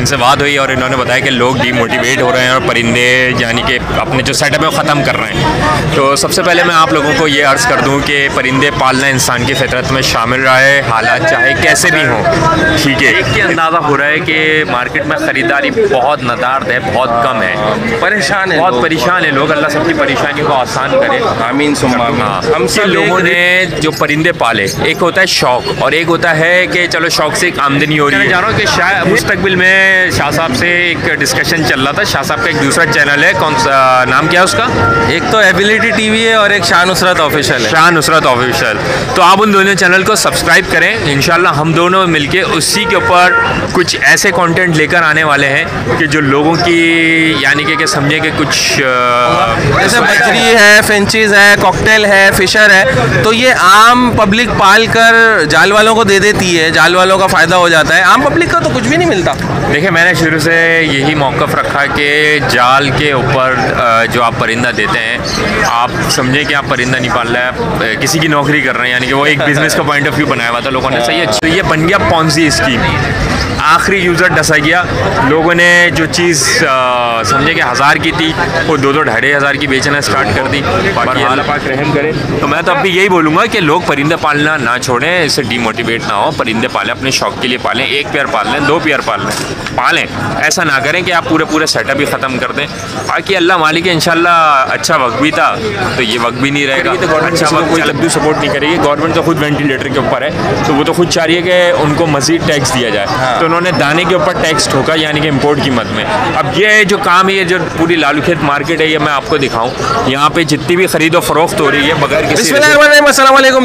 इनसे बात हुई और इन्होंने बताया कि लोग डीमोटिवेट हो रहे हैं और परिंदे यानी कि अपने जो सेटअप है वो ख़त्म कर रहे हैं। तो सबसे पहले मैं आप लोगों को ये अर्ज़ कर दूँ कि परिंदे पालना इंसान की फितरत में शामिल रहा है हालात चाहे कैसे भी हों ठीक है? एक अंदाज़ा हो रहा है कि मार्केट में ख़रीदारी बहुत नदारद है बहुत कम है। परेशान है बहुत परेशान है लोग अल्लाह सबकी परेशानी को आसान करे। आमीन। हाँ हम सब लोगों ने जो परिंदे पाले एक होता है शौक और एक होता है कि चलो शौक से एक आमदनी हो रही है। जा रहा हूँ कि शायद मुस्तकबिल में शाह साहब से एक डिस्कशन चल रहा था। शाह साहब का एक दूसरा चैनल है। कौन सा नाम क्या है उसका? एक तो एबिलिटी टीवी है और एक शाह नुसरत ऑफिशियल है। शाह नुसरत ऑफिशियल तो आप उन दोनों चैनल को सब्सक्राइब करें। इन हम दोनों मिलके उसी के ऊपर कुछ ऐसे कंटेंट लेकर आने वाले हैं कि जो लोगों की यानी कि, कि समझे कि कुछ जैसे बजरी है। फिंचीज है कॉकटेल है फिशर है तो ये आम पब्लिक पाल कर जाल वालों को दे देती है। जाल वालों का फ़ायदा हो जाता है। आम पब्लिक का तो कुछ भी नहीं मिलता। देखिए मैंने शुरू से यही मौक़ रखा कि जाल के ऊपर जो आप परिंदा देते हैं आप समझें कि आप परिंदा नहीं पाल रहे हैं किसी की नौकरी कर रहे हैं यानी कि वो एक बिज़नेस का पॉइंट ऑफ़ व्यू बनाया हुआ था लोगों ने। सही है तो ये बन गया पॉन्जी स्कीम आखिरी यूज़र डसा गया। लोगों ने जो चीज़ समझे कि हज़ार की थी वो दो दो ढाई हज़ार की बेचना स्टार्ट कर दी। बाकी अल्लाह पाक रहम करे। तो मैं तो अब भी यही बोलूँगा कि लोग परिंदे पालना ना छोड़ें इससे डीमोटिवेट ना हो। परिंदे पालें अपने शौक के लिए पालें एक पेयर पाल लें दो पेयर पाल लें पालें। ऐसा ना करें कि आप पूरे पूरे सेटअप ही ख़त्म कर दें। बाकी अल्लाह मालिक है इंशाल्लाह अच्छा वक्त भी था तो ये वक्त भी नहीं रहेगा तो गवर्नमेंट अच्छा वक्त कोई तब्दू सपोर्ट नहीं करेगी। गवर्नमेंट तो खुद वेंटिलेटर के ऊपर है तो वो तो खुद चाह रही है कि उनको मजीद टैक्स दिया जाए। तो उन्होंने दाने के ऊपर टैक्स ठोका यानी कि इम्पोर्ट कीमत में। अब ये जो काम है ये जो पूरी लालू खेत मार्केट है ये मैं आपको दिखाऊँ। यहाँ पे जितनी भी खरीदो फरोख्त हो रही है बगैर किसी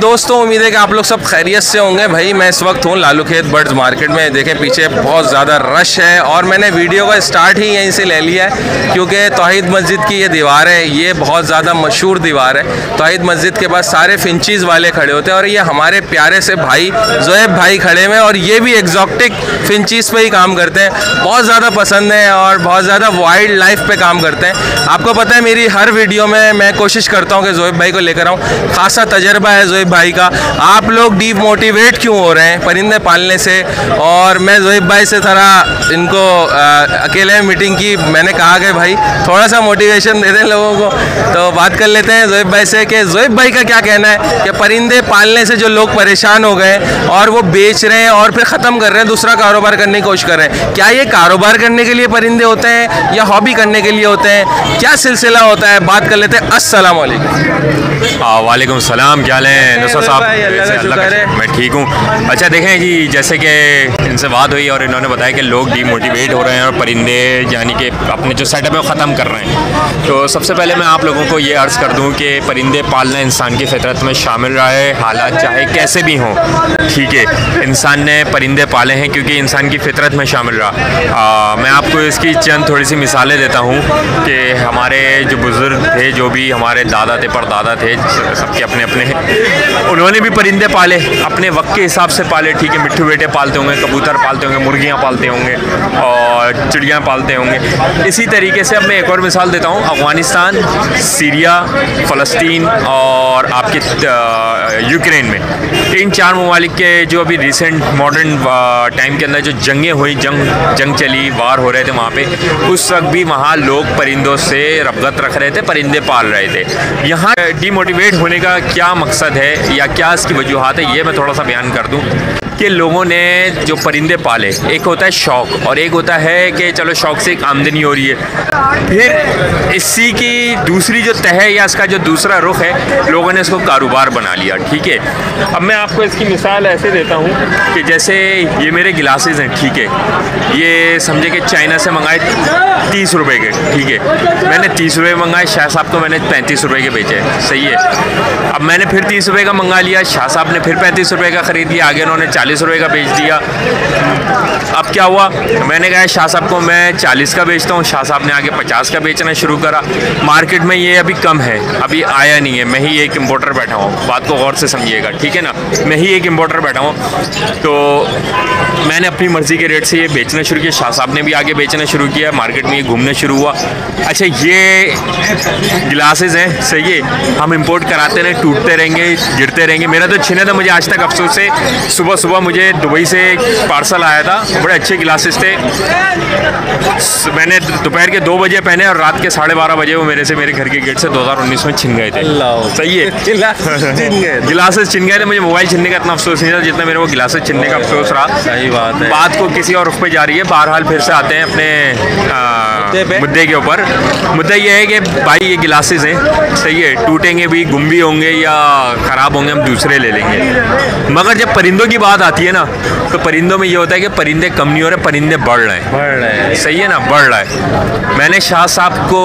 दोस्तों उम्मीद है कि आप लोग सब खैरियत से होंगे। भाई मैं इस वक्त हूँ लालू खेत बर्ड्स मार्केट में। देखें पीछे बहुत ज़्यादा रश है और मैंने वीडियो का स्टार्ट ही यहीं से ले लिया है क्योंकि तोहीद मस्जिद की ये दीवार है ये बहुत ज़्यादा मशहूर दीवार है। तोहीद मस्जिद के पास सारे फिंचीज़ वाले खड़े होते हैं और ये हमारे प्यारे से भाई जोएब भाई खड़े हुए हैं और ये भी एग्जॉक्टिक फिंचीज़ पे ही काम करते हैं। बहुत ज़्यादा पसंद है और बहुत ज़्यादा वाइल्ड लाइफ पे काम करते हैं। आपको पता है मेरी हर वीडियो में मैं कोशिश करता हूँ कि जोएब भाई को लेकर आऊँ। खासा तजर्बा है जोएब भाई का। आप लोग डीमोटिवेट क्यों हो रहे हैं परिंदे पालने से? और मैं जोएब भाई से थोड़ा इनको अ, अकेले मीटिंग की मैंने कहा कि भाई थोड़ा सा मोटिवेशन दे दें लोगों को। तो बात कर लेते हैं जोएब भाई से कि जोएब भाई का क्या कहना है कि परिंदे पालने से जो लोग परेशान हो गए और वो बेच रहे हैं और फिर ख़त्म कर रहे हैं दूसरा कारोबार करने की कोशिश कर रहे हैं। क्या ये कारोबार करने के लिए परिंदे होते हैं या हॉबी करने के लिए होते हैं? क्या सिलसिला होता है? बात कर लेते हैं। अस्सलाम वालेकुम सलाम क्या हाल है? नुसरत साहब। मैं ठीक हूँ। अच्छा देखें जी जैसे कि इनसे बात हुई और इन्होंने बताया कि लोग डीमोटिवेट हो रहे हैं और परिंदे यानी कि अपने जो सेटअप है वो ख़त्म कर रहे हैं। तो सबसे पहले मैं आप लोगों को ये अर्ज़ कर दूँ कि परिंदे पालना इंसान की फितरत में शामिल रहा है हालात चाहे कैसे भी हों। ठीक है इंसान ने परिंदे पाले हैं क्योंकि इंसान की फितरत में शामिल रहा। आ, मैं आपको इसकी चंद थोड़ी सी मिसालें देता हूँ कि हमारे जो बुज़ुर्ग थे जो भी हमारे दादा थे परदादा थे सबके अपने अपने उन्होंने भी परिंदे पाले अपने वक्त के हिसाब से पाले ठीक है मिट्ठू बेटे पालते होंगे कबूतर पालते होंगे मुर्गियाँ पालते होंगे और चिड़ियाँ पालते होंगे। इसी तरीके से अब मैं एक और मिसाल देता हूँ अफ़गानिस्तान सीरिया फ़लस्तीन और आपके यूक्रेन में। इन चार ममालिक के जो अभी रिसेंट मॉडर्न टाइम के अंदर जो जंगें हुई, जंग जंग चली वार हो रहे थे वहाँ पे, उस वक्त भी वहाँ लोग परिंदों से रबगत रख रहे थे, परिंदे पाल रहे थे। यहाँ डीमोटिवेट होने का क्या मकसद है या क्या इसकी वजूहत है, ये मैं थोड़ा सा बयान कर दूँ। कि लोगों ने जो परिंदे पाले, एक होता है शौक और एक होता है कि चलो शौक से एक आमदनी हो रही है। फिर इसी की दूसरी जो तह या इसका जो दूसरा रुख है, लोगों ने इसको कारोबार बना लिया, ठीक है? अब मैं आपको इसकी मिसाल ऐसे देता हूँ कि जैसे ये मेरे गिलासेस हैं, ठीक है? ये समझे कि चाइना से मंगाए तीस रुपए के, ठीक है? मैंने तीस रुपये मंगाए, शाह साहब को मैंने पैंतीस रुपये के बेचे, सही है? अब मैंने फिर तीस रुपये का मंगा लिया, शाह साहब ने फिर पैंतीस रुपये का ख़रीद लिया, आगे उन्होंने चालीस रुपए का बेच दिया। अब क्या हुआ? मैंने कहा, शाह साहब को मैं चालीस का बेचता हूँ। शाह साहब ने आगे पचास का बेचना शुरू करा। मार्केट में ये अभी कम है। अभी आया नहीं है। मैं ही एक इम्पोर्टर बैठा हूँ। बात को गौर से समझिएगा, ठीक है ना? मैं ही एक इम्पोर्टर बैठा हूँ। तो मैंने अपनी मर्ज़ी के रेट से ये बेचना शुरू किया। शाह साहब ने भी आगे बेचना शुरू किया। मार्केट में ये घूमना शुरू हुआ। अच्छा ये ग्लासेस हैं, सही है? हम इंपोर्ट कराते रहे, टूटते रहेंगे, गिरते रहेंगे। मेरा तो छिना था मुझे आज तक अफसोस है सुबह सुबह सुबह मुझे दुबई से एक पार्सल आया था। बड़े अच्छे गिलासेस थे। मैंने दोपहर के दो बजे पहने और रात के साढ़े बारह बजे वो मेरे से मेरे घर के गेट से 2019 में छिन गए थे। सही है। गिलासेस छिन गए थे। मुझे मोबाइल छिनने का इतना अफसोस नहीं था जितना मेरे वो गिलासेस छिनने का अफसोस रहा। सही बात है। बात को किसी और रुख पे जा रही है। बहरहाल फिर से आते हैं अपने मुद्दे के ऊपर। मुद्दा ये है कि भाई ये गिलासेस हैं। सही है। टूटेंगे भी गुम भी होंगे या ख़राब होंगे हम दूसरे ले लेंगे। मगर जब परिंदों की बात आती है ना तो परिंदों में ये होता है कि परिंदे कम नहीं हो रहे परिंदे बढ़ रहे हैं। बढ़ रहे हैं। सही है ना? बढ़ रहा है। मैंने शाह साहब को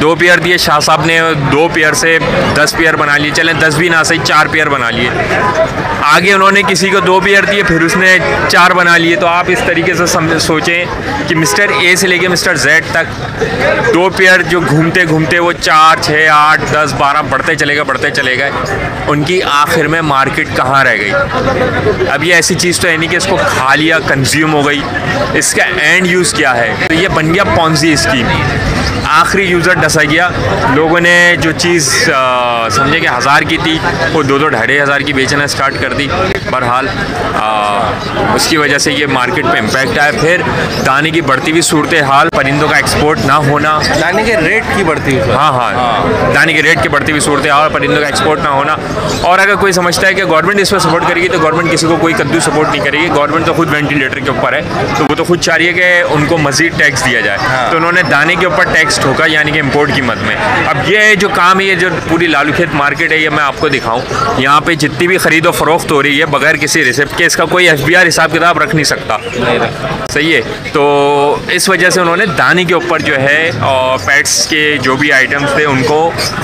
दो पेयर दिए। शाह साहब ने दो पेयर से दस पेयर बना लिए। चले दस भी ना सही चार पेयर बना लिए। आगे उन्होंने किसी को दो पेयर दिए फिर उसने चार बना लिए। तो आप इस तरीके से समझ सोचें कि मिस्टर ए से लेके मिस्टर जेड तक दो पेयर जो घूमते घूमते वो चार छः आठ दस बारह बढ़ते चले गए बढ़ते चले गए। उनकी आखिर में मार्केट कहाँ रह गई? अब ये ऐसी चीज़ तो है नहीं कि इसको खा लिया कंज्यूम हो गई। इसका एंड यूज़ क्या है? तो ये बन गया पॉन्जी स्कीम आखिरी यूज़र डसा गया। लोगों ने जो चीज़ समझे कि हज़ार की थी, वो दो दो ढाई हज़ार की बेचना स्टार्ट कर दी। बहरहाल उसकी वजह से ये मार्केट पे इम्पैक्ट आया। फिर दाने की बढ़ती हुई सूरत हाल परिंदों का एक्सपोर्ट ना होना। दाने के रेट की बढ़ती हुई हाँ हाँ, हाँ। दाने के रेट की बढ़ती हुई सूरत हाल परिंदों का एक्सपोर्ट ना होना। और अगर कोई समझता है कि गवर्नमेंट इस पर सपोर्ट करेगी तो गवर्नमेंट किसी को कोई कद्दू सपोर्ट नहीं करेगी। गवर्नमेंट तो खुद वेंटिलेटर के ऊपर है तो वो तो खुद चाह रही है कि उनको मजीद टैक्स दिया जाए। हाँ। तो उन्होंने दाने के ऊपर टैक्स ठोका यानी कि इम्पोर्ट कीमत में। अब ये जो काम है ये जो पूरी लालू खेत मार्केट है ये मैं आपको दिखाऊँ। यहाँ पे जितनी भी खरीदो फरोख्त हो रही है बगैर किसी रिसिप्ट के इसका कोई एफ़ हिसाब किताब रख नहीं सकता। नहीं सही है? तो इस वजह से उन्होंने दाने के ऊपर जो है और पेट्स के जो भी आइटम्स थे उनको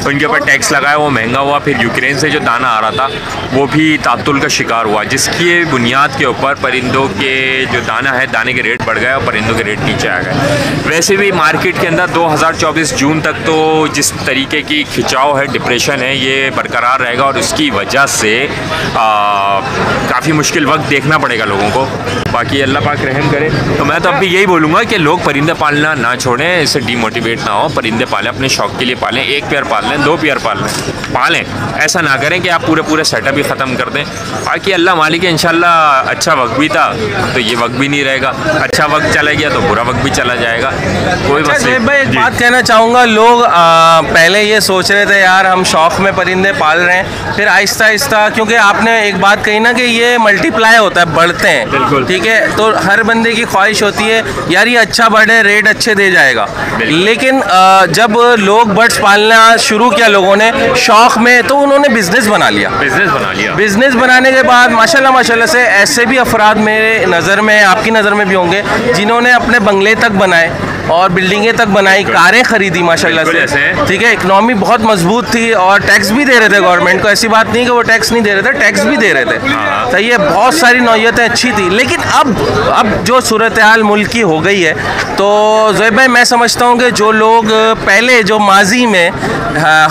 उनके ऊपर टैक्स लगाया वो महँगा हुआ। फिर यूक्रेन से जो दाना आ रहा था वो भी तातुल का शिकार हुआ। जिसकी बुनियाद के ऊपर परिंदों के जो दाना है दाने के रेट बढ़ गए और परिंदों के रेट नीचे आ गए। वैसे भी मार्केट के अंदर 2024 जून तक तो जिस तरीके की खिंचाव है डिप्रेशन है ये बरकरार रहेगा। और उसकी वजह से काफ़ी मुश्किल वक्त देखना पड़ेगा लोगों को। बाकी अल्लाह पाक रहम करे। तो मैं तो अब भी यही बोलूँगा कि लोग परिंदे पालना ना छोड़ें इससे डीमोटिवेट ना हो परिंदे पालें अपने शौक़ के लिए पालें एक पेयर पाल लें दो पेयर पाल लें पालें। ऐसा ना करें कि आप पूरे पूरे सेटअप ही ख़त्म कर दें। बाकी अल्लाह मालिक है इनशाला अच्छा वक्त भी था तो ये वक्त भी नहीं रहेगा। अच्छा वक्त चला गया तो बुरा वक्त भी चला जाएगा। कोई अच्छा, भाई एक बात कहना चाहूँगा लोग आ, पहले ये सोच रहे थे यार हम शौक़ में परिंदे पाल रहे हैं। फिर आहिस्ता आहिस्ता क्योंकि आपने एक बात कही ना कि ये मल्टीप्लाई होता है बढ़ते हैं। ठीक है तो हर बंदे की ख्वाहिश होती है यार ये अच्छा बर्ड है रेट अच्छे दे जाएगा। लेकिन जब लोग बर्ड्स पालना शुरू किया लोगों ने शौक में तो उन्होंने बिज़नेस बना लिया। बिज़नेस बना लिया। बिज़नेस बनाने के बाद माशाल्लाह माशाल्लाह से ऐसे भी अफराद मेरे नज़र में आपकी नज़र में भी होंगे जिन्होंने अपने बंगले तक बनाए। और बिल्डिंगें तक बनाई कारें खरीदी माशाल्लाह से। ठीक है इकनॉमी बहुत मज़बूत थी और टैक्स भी दे रहे थे गवर्नमेंट को। ऐसी बात नहीं कि वो टैक्स नहीं दे रहे थे टैक्स भी दे रहे थे। तो ये बहुत सारी नौयतें अच्छी थी। लेकिन अब अब जो सूरत हाल मुल्क की हो गई है तो जैब भाई मैं समझता हूँ कि जो लोग पहले जो माजी में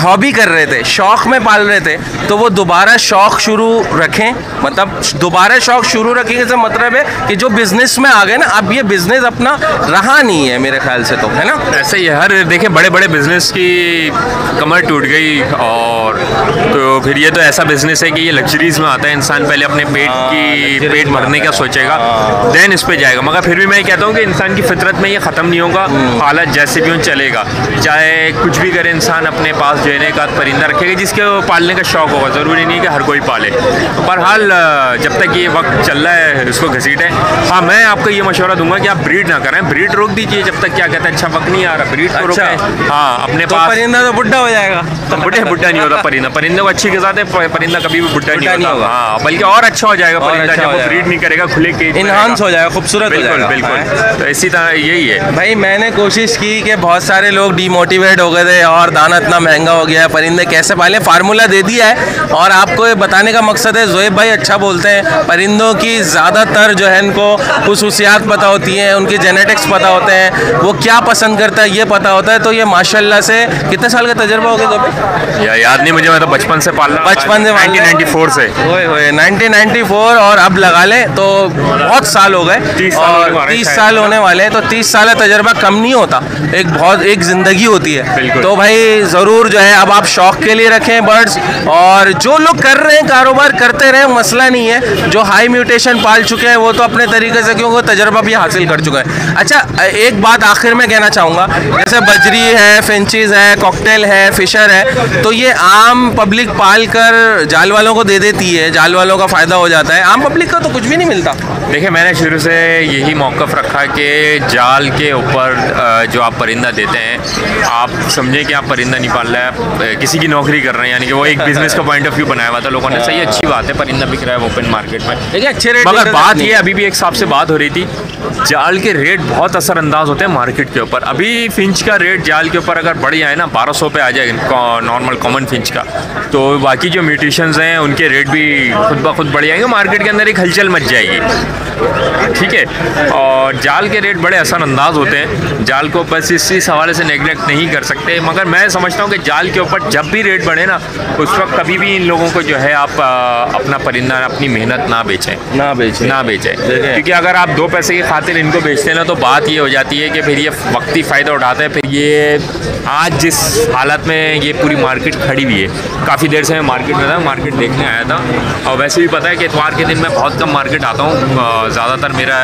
हॉबी कर रहे थे शौक़ में पाल रहे थे तो वो दोबारा शौक़ शुरू रखें। मतलब दोबारा शौक़ शुरू रखेंगे से मतलब है कि जो बिज़नेस में आ गए ना अब ये बिज़नेस अपना रहा नहीं है मेरे ख्याल से तो है ना? ऐसे ही हर देखें बड़े बड़े बिज़नेस की कमर टूट गई और तो फिर ये तो ऐसा बिज़नेस है कि ये लग्जरीज में आता है। इंसान पहले अपने पेट हाँ, की पेट भरने का सोचेगा देन हाँ। इस पर जाएगा। मगर फिर भी मैं कहता हूँ कि इंसान की फितरत में ये ख़त्म नहीं होगा। हम्म। हालत जैसे भी चलेगा। चाहे कुछ भी करे इंसान अपने पास जो है एक परिंदा रखेगा जिसके पालने का शौक होगा। ज़रूरी नहीं कि हर कोई पाले। तो बहरहाल जब तक ये वक्त चल रहा है उसको घसीटें। हाँ मैं आपको ये मशवरा दूँगा कि आप ब्रीड ना करें। ब्रीड रोक दीजिए जब तक क्या कहते हैं अच्छा वक्त नहीं आ रहा ब्रीड को अच्छा। हाँ अपने तो पास परिंदा तो बुढ़ा हो जाएगा। तो बुढ़े बुढ़ा नहीं होता परिंदा। परिंदे को अच्छी के साथ है परिंदा कभी भी बुढ़ा नहीं होगा। हाँ बल्कि और अच्छा हो जाएगा परिंदा अच्छा जब ब्रीड नहीं करेगा खुले के इनहांस हो जाएगा खूबसूरत हो जाएगा। बिल्कुल। तो इसी तरह यही है। भाई मैंने कोशिश की कि बहुत सारे लोग डीमोटिवेट हो गए थे और दाना इतना महँगा हो गया है परिंदे कैसे पाले? फार्मूला दे दिया है। और आपको ये बताने का मकसद है जोएब भाई अच्छा बोलते हैं परिंदों की ज़्यादातर जो है इनको खसूसियात पता होती हैं उनकी जेनेटिक्स पता होते हैं वो वो क्या पसंद करता है ये पता होता है। तो ये माशाल्लाह से कितने साल का तजर्बा हो गया भाई या, याद नहीं मुझे मैं तो बचपन से पाल बचपन से रहा है। 1994 से। ओए होए 1994 और अब लगा ले तो बहुत साल हो गए। 30 और होने वाले 30 शायद। साल होने वाले हैं तो 30 साल का तजर्बा कम नहीं होता। एक बहुत एक ज़िंदगी होती है। तो भाई ज़रूर जो है अब आप शौक के लिए रखें बर्ड्स। और जो लोग कर रहे हैं कारोबार करते रहे मसला नहीं है। जो हाई म्यूटेशन पाल चुके हैं वो तो अपने तरीके से क्योंकि तजर्बा भी हासिल कर चुका है। अच्छा एक बात आखिर में कहना चाहूँगा जैसे बजरी है फिंचीज है कॉकटेल है फिशर है तो ये आम पब्लिक पाल कर जाल वालों को दे देती है जाल वालों का फ़ायदा हो जाता है। आम पब्लिक का तो कुछ भी नहीं मिलता। देखिए मैंने शुरू से यही मौकफ रखा कि जाल के ऊपर जो आप परिंदा देते हैं आप समझें कि आप परिंदा नहीं पाल रहे हैं किसी की नौकरी कर रहे हैं यानी कि वो एक बिज़नेस का पॉइंट ऑफ़ व्यू बनाया हुआ था लोगों ने। सही अच्छी बात है परिंदा बिक रहा है ओपन मार्केट में। देखिए अच्छे रेट मगर बात ये अभी भी एक साहब से बात हो रही थी जाल के रेट बहुत असरअंदाज होते हैं मार्केट के ऊपर। अभी फिंच का रेट जाल के ऊपर अगर बढ़ जाए ना 1200 पे आ जाए नॉर्मल कॉमन फिंच का। तो बाकी जो म्यूटिशंस हैं उनके रेट भी खुद ब खुद बढ़ जाएँगे मार्केट के अंदर एक हलचल मच जाएगी। ठीक है? और जाल के रेट बड़े असरअंदाज होते हैं। जाल को बस इस इस हवाले से नेगलेक्ट नहीं कर सकते। मगर मैं समझता हूँ कि जाल के ऊपर जब भी रेट बढ़े ना उस वक्त कभी भी इन लोगों को जो है आप आ, अपना परिंदा अपनी मेहनत ना बेचें। ना बेचे। ना बेचे। क्योंकि अगर आप दो पैसे की खातिर इनको बेचते हैं ना तो बात ये हो जाती है कि फिर ये वक्ती फ़ायदा उठाते हैं। फिर ये आज जिस हालत में ये पूरी मार्केट खड़ी हुई है, काफ़ी देर से मैं मार्केट में था, मार्केट देखने आया था। और वैसे भी पता है कि इतवार के दिन मैं बहुत कम मार्केट आता हूँ। ज़्यादातर मेरा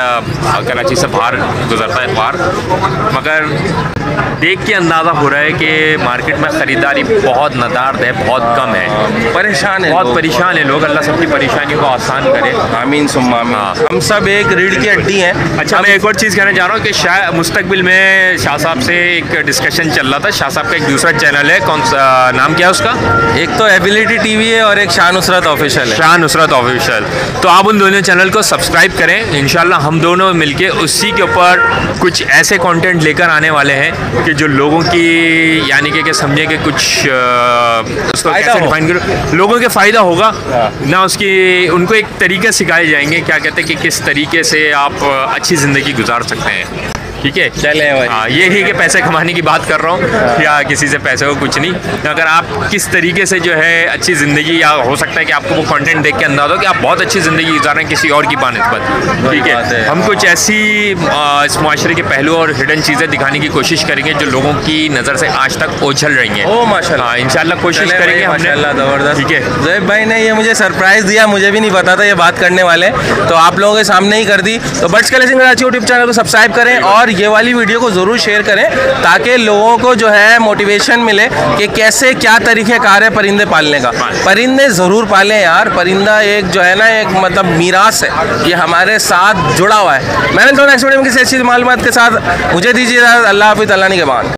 कराची से बाहर गुजरता है इतवार। मगर देख के अंदाज़ा हो रहा है कि मार्केट में ख़रीदारी बहुत नदारद है बहुत कम है। परेशान है बहुत परेशान है लोग अल्लाह सबकी परेशानी को आसान करे। आमीन सुम्मा हाँ। हम सब एक रीढ़ की हड्डी हैं। अच्छा मैं एक और चीज़ कहना चाह रहा हूँ कि शाह मुस्तकबिल में शाह साहब से एक डिस्कशन चल रहा था। शाह साहब का एक दूसरा चैनल है। कौन सा नाम क्या है उसका? एक तो एबिलिटी टीवी है और एक शाह नुसरत ऑफिशियल है। शाह नुसरत ऑफिशियल तो आप उन दोनों चैनल को सब्सक्राइब करें। इन हम दोनों मिलके उसी के ऊपर कुछ ऐसे कंटेंट लेकर आने वाले हैं। कि जो लोगों की यानी कि, कि समझे कि कुछ उसको कैसे डिफाइन करो। लोगों के फ़ायदा होगा ना उसकी उनको एक तरीके सिखाए जाएँगे क्या कहते हैं कि किस तरीके से आप अच्छी ज़िंदगी गुजार सकते हैं। ठीक है? चले भाई। हाँ ये ही कि पैसे कमाने की बात कर रहा हूँ या किसी से पैसे को कुछ नहीं। अगर आप किस तरीके से जो है अच्छी ज़िंदगी या हो सकता है कि आपको वो कंटेंट देख के अंदाज़ हो कि आप बहुत अच्छी ज़िंदगी गुजार रहे हैं किसी और की बानस्बत ठीक है? है। हम कुछ ऐसी इस माशरे के पहलू और हिडन चीज़ें दिखाने की कोशिश करेंगे जो लोगों की नज़र से आज तक ओझल रही हैं। ओ माशाल्लाह। हाँ कोशिश करेंगे ज़बरदस्त। ठीक है? जैब भाई ने ये मुझे सरप्राइज़ दिया मुझे भी नहीं पता था ये बात करने वाले। तो आप लोगों के सामने ही कर दी। तो birds collection Karachi YouTube channel को सब्सक्राइब करें और ये वाली वीडियो को ज़रूर शेयर करें ताकि लोगों को जो है मोटिवेशन मिले कि कैसे क्या तरीके कार है परिंदे पालने का। परिंदे ज़रूर पालें यार। परिंदा एक जो है ना एक मतलब मीरास है। ये हमारे साथ जुड़ा हुआ है। मैंने तो नेक्स्ट वीडियो में किसी अच्छी मालूम के साथ मुझे दीजिए अल्लाह हाफिज़ अल्लाह के बाद